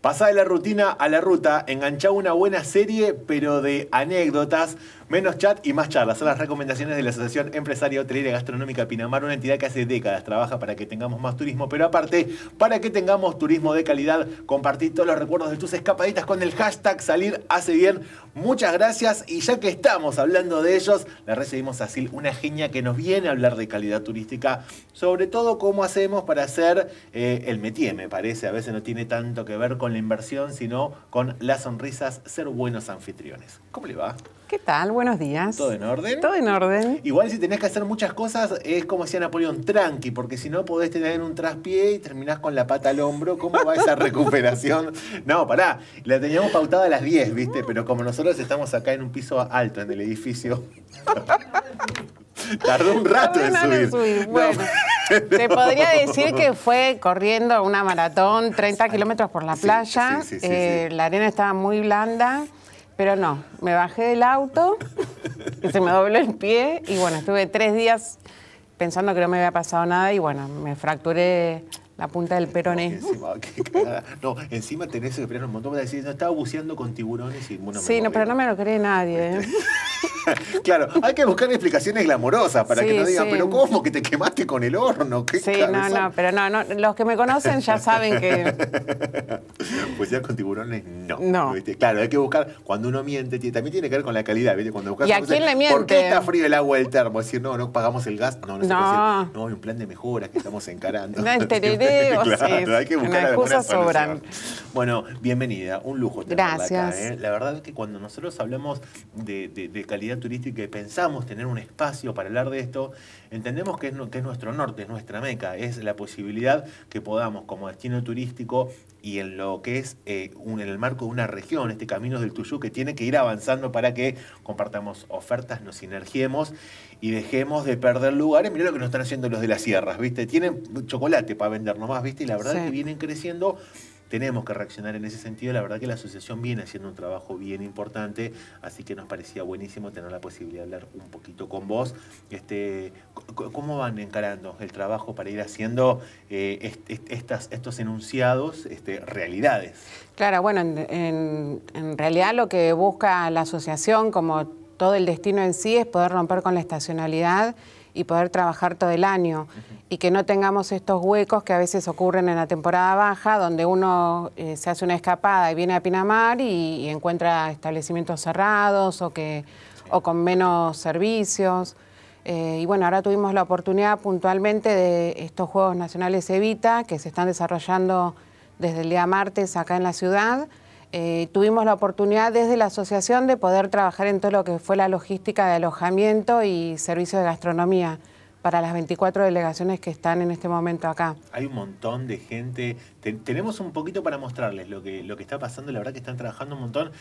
Pasá de la rutina a la ruta, enganchá una buena serie, pero de anécdotas, menos chat y más charlas. Son las recomendaciones de la Asociación Empresaria Hotelera Gastronómica Pinamar, una entidad que hace décadas trabaja para que tengamos más turismo, pero aparte, para que tengamos turismo de calidad, compartí todos los recuerdos de tus escapaditas con el hashtag Salir Hace Bien. Muchas gracias y ya que estamos hablando de ellos, le recibimos a Sil, una genia que nos viene a hablar de calidad turística, sobre todo cómo hacemos para hacer eh, el métier, me parece. A veces no tiene tanto que ver con la inversión, sino con las sonrisas, ser buenos anfitriones. ¿Cómo le va? ¿Qué tal? Buenos días. ¿Todo en orden? Todo en orden. Igual si tenés que hacer muchas cosas, es como decía Napoleón, tranqui, porque si no podés tener un traspié y terminás con la pata al hombro. ¿Cómo va esa recuperación? No, pará, la teníamos pautada a las 10, ¿viste? Pero como nosotros estamos acá en un piso alto en el edificio, tardó un rato en subir. Bueno. Te podría decir que fue corriendo una maratón, 30 kilómetros por la playa. Eh, la arena estaba muy blanda, pero no. Me bajé del auto, se me dobló el pie y bueno, estuve tres días pensando que no me había pasado nada y bueno, me fracturé la punta del peroné. No, encima, tenés que esperar un montón para decir, no, estaba buceando con tiburones y bueno, Sí, no, pero no me lo cree nadie. ¿eh? claro, hay que buscar explicaciones glamorosas para que no digan, pero ¿cómo que te quemaste con el horno? ¿Qué sí, no, no, pero no, no, los que me conocen ya saben que. pues ya con tiburones no. No. Claro, hay que buscar, cuando uno miente, también tiene que ver con la calidad, ¿viste? Cuando buscas, ¿Y a quién le miente? ¿Por qué está frío el agua del termo? Decir, no, no pagamos el gas. No, no, no. Decir, no hay un plan de mejoras que estamos encarando. No, enteré, claro, hay que buscar excusas sobran. Bueno, bienvenida, un lujo tenerla Gracias. Acá, ¿eh? La verdad es que cuando nosotros hablamos de, de, de calidad turística y pensamos tener un espacio para hablar de esto, entendemos que es, que es nuestro norte, es nuestra meca, es la posibilidad que podamos como destino turístico y en lo que es eh, un, en el marco de una región, este Camino del Tuyú, que tiene que ir avanzando para que compartamos ofertas, nos sinergiemos y dejemos de perder lugares. Mirá lo que nos están haciendo los de las sierras, ¿viste? Tienen chocolate para vender nomás, ¿viste? Y la verdad es que vienen creciendo tenemos que reaccionar en ese sentido. La verdad que la asociación viene haciendo un trabajo bien importante, así que nos parecía buenísimo tener la posibilidad de hablar un poquito con vos. Este, ¿Cómo van encarando el trabajo para ir haciendo eh, estas, estos enunciados este, realidades? Claro, bueno, en, en realidad lo que busca la asociación, como todo el destino en sí, es poder romper con la estacionalidad y poder trabajar todo el año y que no tengamos estos huecos que a veces ocurren en la temporada baja, donde uno eh, se hace una escapada y viene a Pinamar y, encuentra establecimientos cerrados o, que, o con menos servicios. Eh, y bueno, ahora tuvimos la oportunidad puntualmente de estos Juegos Nacionales Evita, que se están desarrollando desde el día martes acá en la ciudad. Eh, tuvimos la oportunidad desde la asociación de poder trabajar en todo lo que fue la logística de alojamiento y servicio de gastronomía para las 24 delegaciones que están en este momento acá. Hay un montón de gente, tenemos un poquito para mostrarles lo que, lo que está pasando, la verdad que están trabajando un montón,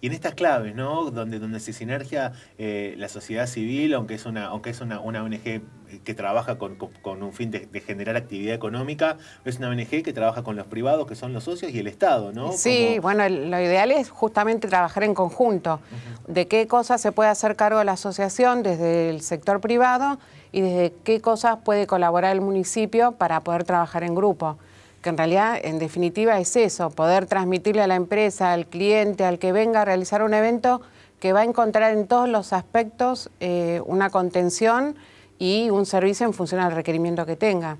y en estas claves, ¿no? Donde, donde se sinergia eh, la sociedad civil, aunque es una, aunque es una, una ONG que trabaja con, un fin de, generar actividad económica, es una ONG que trabaja con los privados, que son los socios, y el Estado, ¿no? Sí, bueno, lo ideal es justamente trabajar en conjunto. De qué cosas se puede hacer cargo la asociación desde el sector privado y desde qué cosas puede colaborar el municipio para poder trabajar en grupo. Que en realidad, en definitiva, es eso, poder transmitirle a la empresa, al cliente, al que venga a realizar un evento, que va a encontrar en todos los aspectos eh, una contención y un servicio en función al requerimiento que tenga. Mm.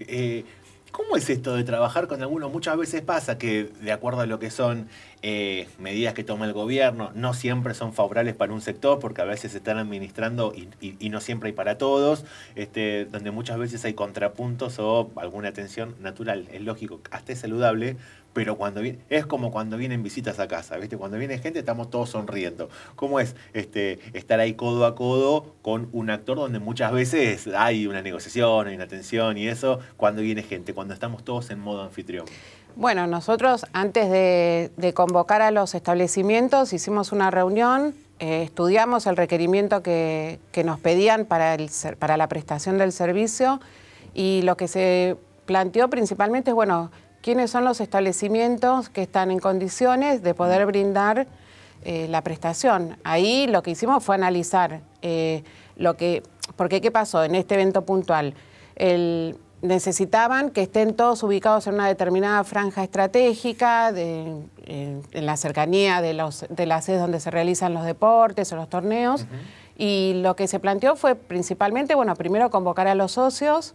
Eh, ¿Cómo es esto de trabajar con algunos? Muchas veces pasa que, de acuerdo a lo que son eh, medidas que toma el gobierno, no siempre son favorables para un sector, porque a veces se están administrando y, no siempre hay para todos, este, donde muchas veces hay contrapuntos o alguna tensión natural. Es lógico, hasta es saludable, pero cuando viene, es como cuando vienen visitas a casa, ¿viste? Cuando viene gente estamos todos sonriendo. ¿Cómo es este, estar ahí codo a codo con un actor donde muchas veces hay una negociación, hay una tensión y eso, cuando viene gente, cuando estamos todos en modo anfitrión? Bueno, nosotros antes de, convocar a los establecimientos hicimos una reunión, eh, estudiamos el requerimiento que, nos pedían para, la prestación del servicio y lo que se planteó principalmente es, bueno, quiénes son los establecimientos que están en condiciones de poder brindar eh, la prestación. Ahí lo que hicimos fue analizar eh, lo que, porque qué pasó en este evento puntual. necesitaban que estén todos ubicados en una determinada franja estratégica, en, la cercanía de, los, de las sedes donde se realizan los deportes o los torneos. Y lo que se planteó fue principalmente, bueno, primero convocar a los socios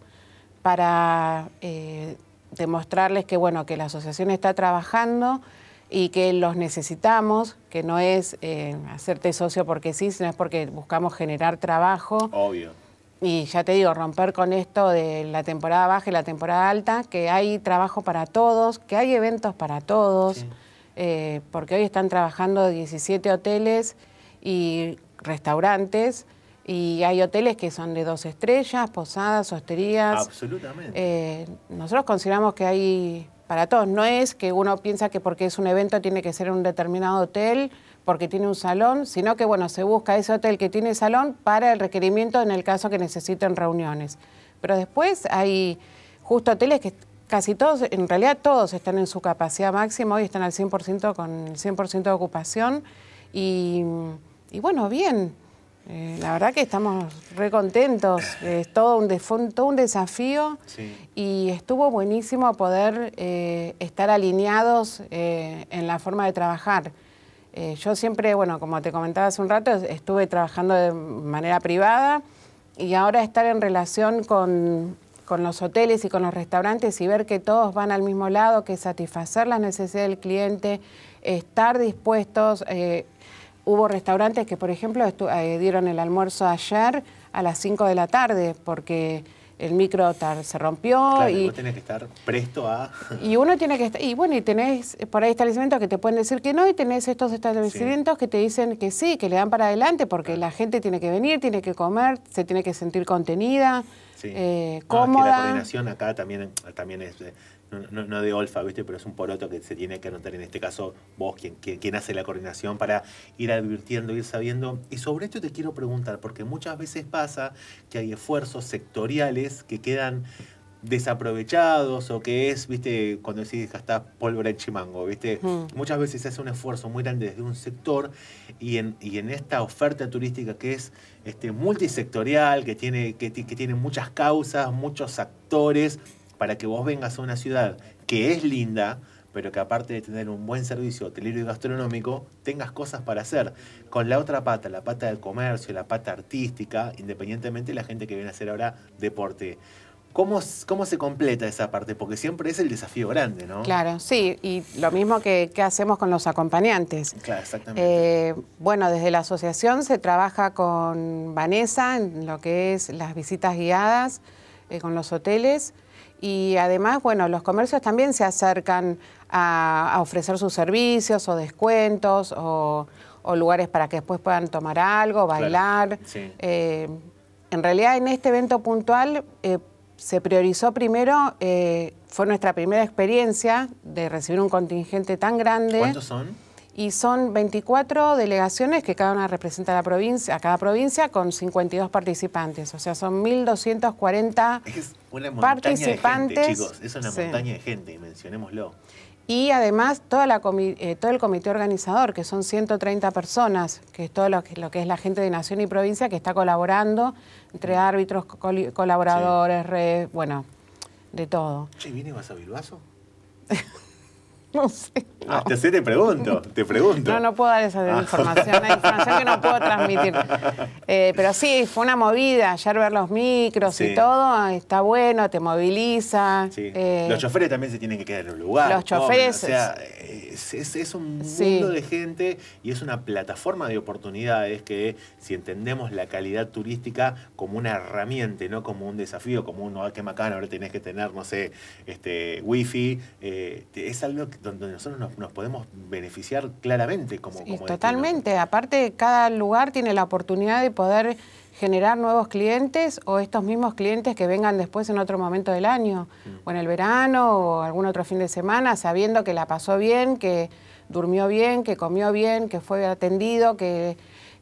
para eh, demostrarles que, bueno, que la asociación está trabajando y que los necesitamos, que no es eh, hacerte socio porque sí, sino es porque buscamos generar trabajo. Obvio. Y ya te digo, romper con esto de la temporada baja y la temporada alta, que hay trabajo para todos, que hay eventos para todos, eh, porque hoy están trabajando 17 hoteles y restaurantes y hay hoteles que son de dos estrellas, posadas, hosterías. Absolutamente. Eh, nosotros consideramos que hay para todos. No es que uno piensa que porque es un evento tiene que ser un determinado hotel, porque tiene un salón, sino que bueno, se busca ese hotel que tiene salón para el requerimiento en el caso que necesiten reuniones. Pero después hay justo hoteles que casi todos, en realidad todos están en su capacidad máxima, hoy están al 100% con el 100% de ocupación y y bueno, bien. Eh, la verdad que estamos re contentos. Es todo un, todo un desafío y estuvo buenísimo poder eh, estar alineados eh, en la forma de trabajar. yo siempre, bueno, como te comentaba hace un rato, estuve trabajando de manera privada y ahora estar en relación con, con los hoteles y con los restaurantes y ver que todos van al mismo lado, que satisfacer las necesidades del cliente, estar dispuestos Hubo restaurantes que, por ejemplo, eh, dieron el almuerzo ayer a las 5 de la tarde porque el micro se rompió. Claro, y vos tenés que estar presto a... Y uno tiene que estar... Y bueno, y tenés por ahí establecimientos que te pueden decir que no y tenés estos establecimientos que te dicen que sí, que le dan para adelante porque la gente tiene que venir, tiene que comer, se tiene que sentir contenida, eh, cómoda. la coordinación acá también, también es no, de olfa, ¿viste? pero es un poroto que se tiene que anotar en este caso vos, quien, quien, hace la coordinación para ir advirtiendo, ir sabiendo. Y sobre esto te quiero preguntar, porque muchas veces pasa que hay esfuerzos sectoriales que quedan desaprovechados o que es, viste, cuando decís está pólvora en chimango, viste, muchas veces se hace un esfuerzo muy grande desde un sector y en, y en esta oferta turística que es este, multisectorial, que tiene, que, que tiene muchas causas, muchos actores, para que vos vengas a una ciudad que es linda, pero que aparte de tener un buen servicio hotelero y gastronómico, tengas cosas para hacer. Con la otra pata, la pata del comercio, la pata artística, independientemente de la gente que viene a hacer ahora deporte. ¿Cómo, ¿Cómo, se completa esa parte? Porque siempre es el desafío grande, ¿no? Claro, sí, y lo mismo que, hacemos con los acompañantes. Claro, exactamente. Eh, bueno, desde la asociación se trabaja con Vanessa en lo que es las visitas guiadas eh, con los hoteles y además, bueno, los comercios también se acercan a, ofrecer sus servicios o descuentos o, lugares para que después puedan tomar algo, bailar. Eh, en realidad, en este evento puntual se priorizó primero, eh, fue nuestra primera experiencia de recibir un contingente tan grande. ¿Cuántos son? y son 24 delegaciones que cada una representa a, la provincia, a cada provincia con 52 participantes. O sea, son 1.240 es una participantes. De gente, chicos, es una montaña de gente, mencionémoslo. Y además toda la eh, todo el comité organizador, que son 130 personas, que es todo lo que, lo que es la gente de nación y provincia que está colaborando, entre árbitros, colaboradores, bueno, de todo. Che, ¿viene vas No sé. Ah, te, te pregunto, te pregunto. No, no puedo dar esa ah. información, hay información que no puedo transmitir. Eh, pero sí, fue una movida, ayer ver los micros y todo, está bueno, te moviliza. Eh, los choferes también se tienen que quedar en los lugares. Los choferes... o sea, es, un mundo de gente y es una plataforma de oportunidades que si entendemos la calidad turística como una herramienta, no como un desafío, como un, que macana, ahora tenés que tener, no sé, este, wifi, eh, es algo donde nosotros nos, podemos beneficiar claramente como, Totalmente, aparte cada lugar tiene la oportunidad de poder generar nuevos clientes o estos mismos clientes que vengan después en otro momento del año, mm. o en el verano o algún otro fin de semana, sabiendo que la pasó bien, que durmió bien, que comió bien, que fue atendido, que,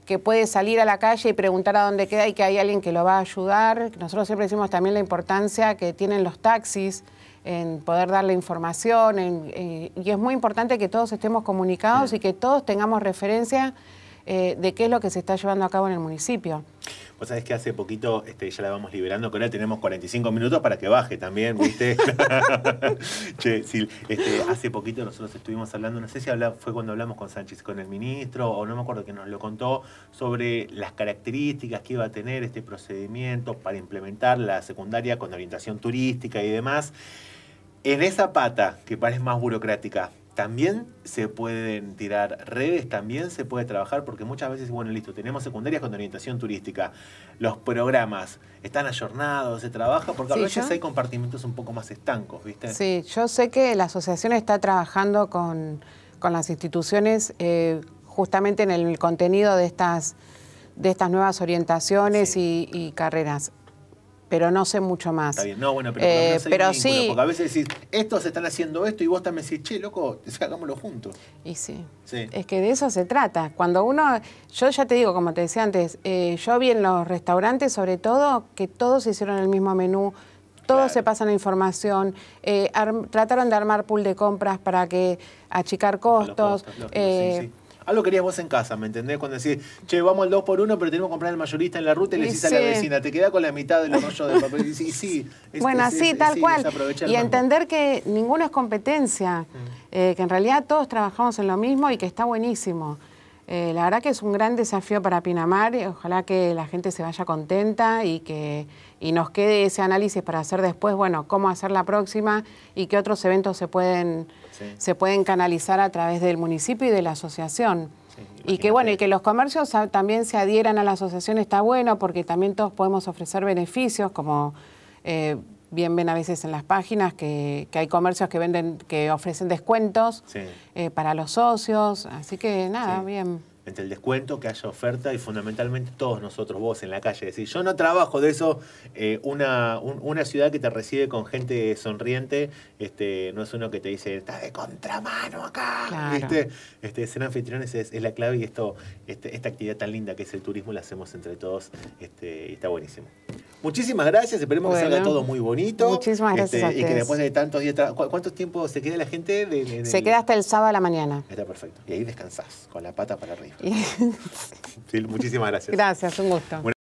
que puede salir a la calle y preguntar a dónde queda y que hay alguien que lo va a ayudar. Nosotros siempre decimos también la importancia que tienen los taxis en poder darle información, eh, y es muy importante que todos estemos comunicados y que todos tengamos referencia eh, de qué es lo que se está llevando a cabo en el municipio. Vos sabés que hace poquito este, ya la vamos liberando con él, tenemos 45 minutos para que baje también, ¿viste? che, sí, este, hace poquito nosotros estuvimos hablando, no sé si fue cuando hablamos con Sánchez, con el ministro, o no me acuerdo que nos lo contó, sobre las características que iba a tener este procedimiento para implementar la secundaria con orientación turística y demás. En esa pata, que parece más burocrática, también se pueden tirar redes, también se puede trabajar, porque muchas veces, bueno, listo, tenemos secundarias con orientación turística, los programas están ayornados, se trabaja, porque a veces hay compartimentos un poco más estancos, ¿viste? Sí, yo sé que la asociación está trabajando con, las instituciones eh, justamente en el contenido de estas, de estas nuevas orientaciones y carreras pero no sé mucho más. Está bien, no, bueno, pero, eh, pero sí. Porque a veces decís, estos están haciendo esto y vos también decís, che, loco, hagámoslo juntos. Y sí. sí. Es que de eso se trata. Cuando uno, yo ya te digo, como te decía antes, eh, yo vi en los restaurantes, sobre todo, que todos hicieron el mismo menú, todos se pasan la información, eh, trataron de armar pool de compras para que achicar costos. sí, algo querías vos en casa, ¿me entendés? Cuando decís, che, vamos al 2 por 1 pero tenemos que comprar el mayorista en la ruta y, le decís a la vecina, te queda con la mitad del rollo de papel. Y sí, sí. bueno, así, tal cual. Y entender que ninguno es competencia, mm. eh, que en realidad todos trabajamos en lo mismo y que está buenísimo. Eh, la verdad que es un gran desafío para Pinamar, ojalá que la gente se vaya contenta y que y nos quede ese análisis para hacer después, bueno, cómo hacer la próxima y qué otros eventos se pueden, se pueden canalizar a través del municipio y de la asociación. y que bueno, y que los comercios también se adhieran a la asociación está bueno porque también todos podemos ofrecer beneficios, como eh, bien ven a veces en las páginas que, hay comercios que venden, que ofrecen descuentos eh, para los socios, así que nada, bien entre el descuento, que haya oferta y fundamentalmente todos nosotros, vos en la calle, decir, yo no trabajo de eso, eh, una, una ciudad que te recibe con gente sonriente, este, no es uno que te dice, está de contramano acá, ¿viste? Este, ser anfitriones es, la clave y esto, este, esta actividad tan linda que es el turismo la hacemos entre todos este, y está buenísimo. Muchísimas gracias, esperemos que salga todo muy bonito. Muchísimas gracias. Este, y que después de tantos días, ¿cuánto tiempo se queda la gente? se queda hasta el sábado a la mañana. Está perfecto. Y ahí descansás, con la pata para arriba. muchísimas gracias. Gracias, un gusto.